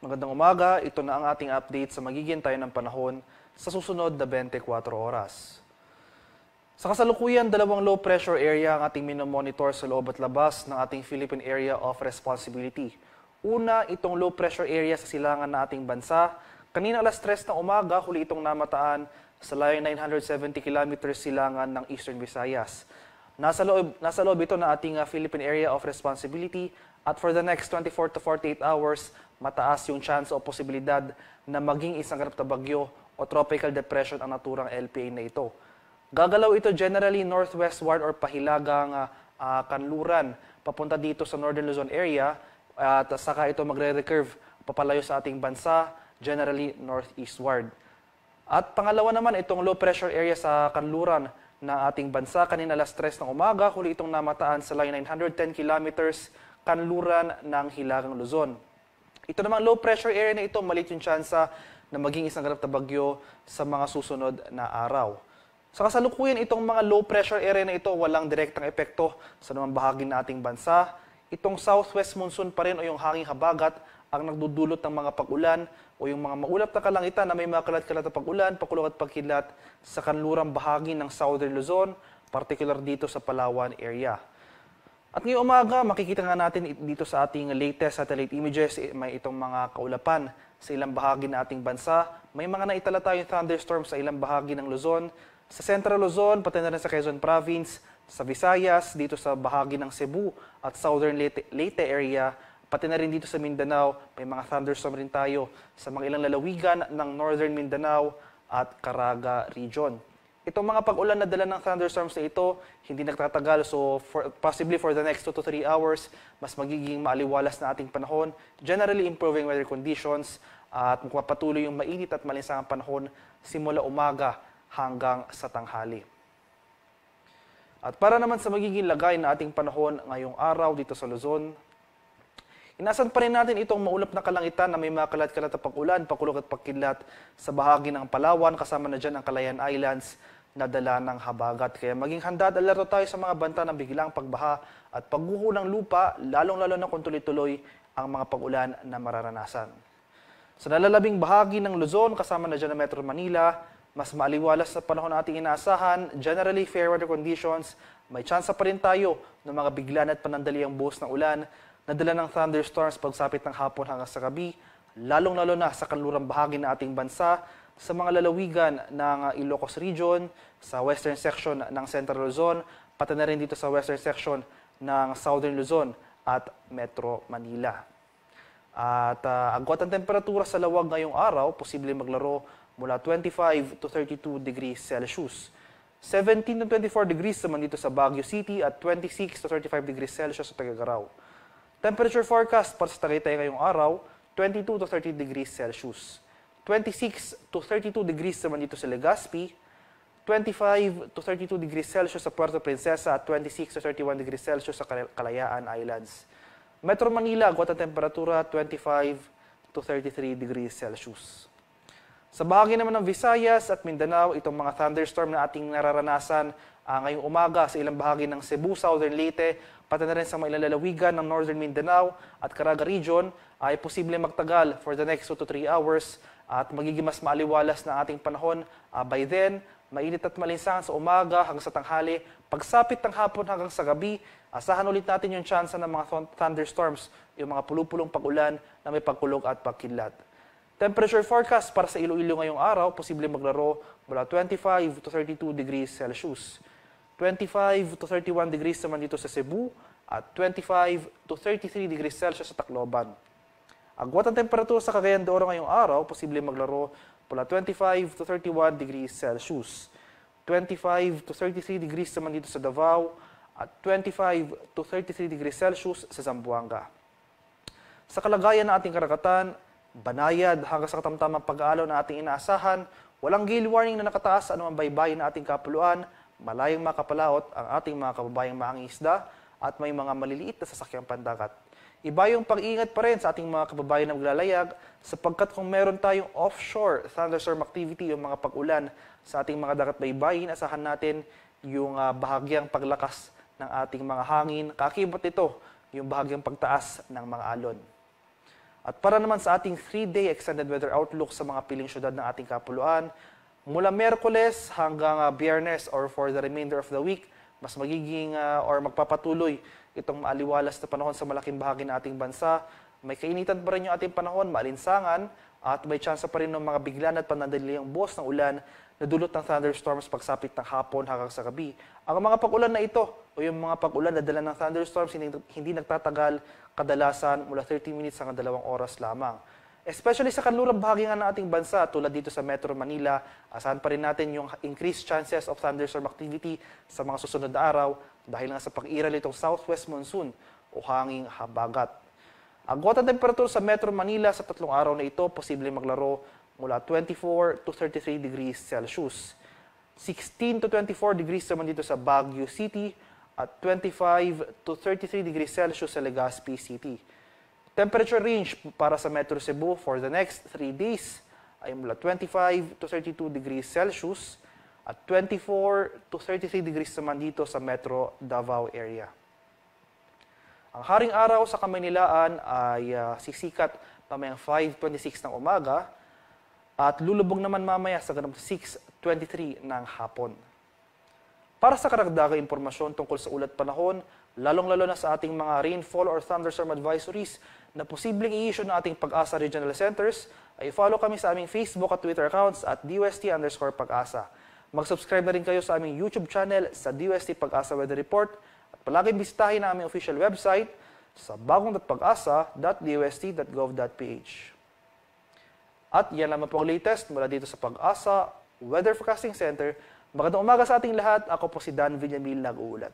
Magandang umaga, ito na ang ating update sa magiging tayo ng panahon sa susunod na 24 oras. Sa kasalukuyan, dalawang low pressure area ang ating minomonitor sa loob at labas ng ating Philippine Area of Responsibility. Una, itong low pressure area sa silangan ng ating bansa. Kanina alas 3 ng umaga, huli itong namataan sa layo 970 kilometers silangan ng Eastern Visayas. Nasa loob, nasa loob ito ng ating uh, Philippine Area of Responsibility at for the next 24 to 48 hours, mataas yung chance o posibilidad na maging isang ganap na bagyo o tropical depression ang naturang LPA na ito. Gagalaw ito generally northwestward or pahilagang uh, uh, kanluran papunta dito sa Northern Luzon area at saka ito magre-recurve papalayo sa ating bansa, generally northeastward. At pangalawa naman, itong low pressure area sa kanluran ng ating bansa. Kanina alas 3 ng umaga, huli itong namataan sa line 910 kilometers kanluran ng Hilagang Luzon. Ito namang low pressure area na ito, maliit yung tsansa na maging isang ganap na bagyo sa mga susunod na araw. Sa kasalukuyan, itong mga low pressure area na ito walang direktang epekto sa naman bahagi ng ating bansa. Itong southwest monsoon pa rin o yung hanging habagat ang nagdudulot ng mga pag-ulan o yung mga maulap na kalangitan na may mga kalat-kalat na pag-ulan, pakulong at pagkilat sa kanlurang bahagi ng southern Luzon, particular dito sa Palawan area. At ngayong umaga, makikita nga natin dito sa ating latest satellite images, eh, may itong mga kaulapan sa ilang bahagi ng ating bansa. May mga naitala tayong thunderstorms sa ilang bahagi ng Luzon. Sa Central Luzon, pati na rin sa Quezon Province, sa Visayas, dito sa bahagi ng Cebu at Southern Leyte area, pati na rin dito sa Mindanao, may mga thunderstorm rin tayo sa mga ilang lalawigan ng Northern Mindanao at Caraga region. Itong mga pag-ulan na dala ng thunderstorms na ito, hindi nagtatagal. So, for, possibly for the next 2 to 3 hours, mas magiging maaliwalas na ating panahon. Generally improving weather conditions at magpapatuloy yung mainit at malinsangang panahon simula umaga hanggang sa tanghali. At para naman sa magiging lagay na ating panahon ngayong araw dito sa Luzon, Inasan pa rin natin itong maulap na kalangitan na may mga kalat-kalat na pag-ulan, pakulog at pagkidlat sa bahagi ng Palawan, kasama na dyan ang Calayan Islands na dala ng habagat. Kaya maging handa at alerto tayo sa mga banta ng biglang pagbaha at pagguho ng lupa, lalong-lalo na kung tuloy-tuloy ang mga pag-ulan na mararanasan. Sa nalalabing bahagi ng Luzon, kasama na dyan ang Metro Manila, mas maaliwalas sa panahon nating inaasahan, generally fair weather conditions, may tsansa pa rin tayo ng mga biglan at panandaliang buhos ng ulan nadala ng thunderstorms pagsapit ng hapon hanggang sa gabi, lalong-lalo na sa kanlurang bahagi ng ating bansa, sa mga lalawigan ng Ilocos Region, sa western section ng Central Luzon, pati na rin dito sa western section ng Southern Luzon at Metro Manila. At uh, agwat ang temperatura sa lawag ngayong araw, posible maglaro mula 25 to 32 degrees Celsius. 17 to 24 degrees naman dito sa Baguio City at 26 to 35 degrees Celsius sa Tagagaraw. Temperature forecast para sa Tagaytay ngayong araw, 22 to 30 degrees Celsius. 26 to 32 degrees naman dito sa Legazpi, 25 to 32 degrees Celsius sa Puerto Princesa at 26 to 31 degrees Celsius sa Kalayaan Islands. Metro Manila, agwat temperatura 25 to 33 degrees Celsius. Sa bahagi naman ng Visayas at Mindanao, itong mga thunderstorm na ating nararanasan uh, ngayong umaga sa ilang bahagi ng Cebu, Southern Leyte, pati na rin sa mga lalawigan ng Northern Mindanao at Caraga Region, ay posible magtagal for the next 2 to 3 hours at magiging mas maaliwalas na ating panahon. Uh, by then, mainit at malinsangan sa umaga hanggang sa tanghali. Pagsapit ng hapon hanggang sa gabi, asahan ulit natin yung chance ng mga thunderstorms, yung mga pulupulong pag-ulan na may pagkulog at pagkidlat. Temperature forecast para sa Iloilo ngayong araw, posible maglaro mula 25 to 32 degrees Celsius. 25 to 31 degrees naman dito sa Cebu at 25 to 33 degrees Celsius sa Tacloban. Agwat ang temperatura sa Cagayan de Oro ngayong araw, posible maglaro mula 25 to 31 degrees Celsius. 25 to 33 degrees naman dito sa Davao at 25 to 33 degrees Celsius sa Zamboanga. Sa kalagayan ng ating karagatan, banayad hanggang sa katamtamang pag-aalaw na ating inaasahan, walang gale warning na nakataas sa anumang baybayin na ating kapuluan, malayong makapalaot ang ating mga kababayang mangingisda at may mga maliliit na sasakyang pandagat. Iba yung pag-iingat pa rin sa ating mga kababayan na maglalayag sapagkat kung meron tayong offshore thunderstorm activity, yung mga pag-ulan sa ating mga dagat baybayin, asahan natin yung uh, bahagyang paglakas ng ating mga hangin. Kakibot ito yung bahagyang pagtaas ng mga alon. At para naman sa ating 3-day extended weather outlook sa mga piling syudad ng ating kapuluan, mula Merkules hanggang uh, Biyernes or for the remainder of the week, mas magiging uh, or magpapatuloy itong maaliwalas na panahon sa malaking bahagi ng ating bansa. May kainitan pa rin yung ating panahon, maalinsangan, at may tsansa pa rin ng mga biglan at panandaliang buhos ng ulan na dulot ng thunderstorms pagsapit ng hapon hanggang sa gabi. Ang mga pag-ulan na ito o yung mga pag-ulan na dala ng thunderstorms hindi, hindi nagtatagal kadalasan mula 30 minutes hanggang dalawang oras lamang. Especially sa kanlurang bahagi ng ating bansa tulad dito sa Metro Manila, asahan pa rin natin yung increased chances of thunderstorm activity sa mga susunod na araw dahil nga sa pag-iral itong southwest monsoon o hanging habagat. Ang gota temperature sa Metro Manila sa tatlong araw na ito posibleng maglaro mula 24 to 33 degrees Celsius. 16 to 24 degrees naman dito sa Baguio City at 25 to 33 degrees Celsius sa Legazpi City. Temperature range para sa Metro Cebu for the next 3 days ay mula 25 to 32 degrees Celsius at 24 to 33 degrees naman dito sa Metro Davao area. Ang haring araw sa Kamaynilaan ay uh, sisikat mamayang 5.26 ng umaga at lulubog naman mamaya sa ganap 6.23 ng hapon. Para sa karagdagang impormasyon tungkol sa ulat panahon, lalong-lalo na sa ating mga rainfall or thunderstorm advisories na posibleng i-issue ng ating Pag-asa Regional Centers, ay follow kami sa aming Facebook at Twitter accounts at DUST underscore Pag-asa. Mag-subscribe na rin kayo sa aming YouTube channel sa DUST Pag-asa Weather Report at palaging bisitahin ang aming official website sa bagong.pag-asa.dust.gov.ph. At yan lamang po ang latest mula dito sa Pag-asa Weather Forecasting Center. Magandang umaga sa ating lahat. Ako po si Dan Villamil, nag-uulat.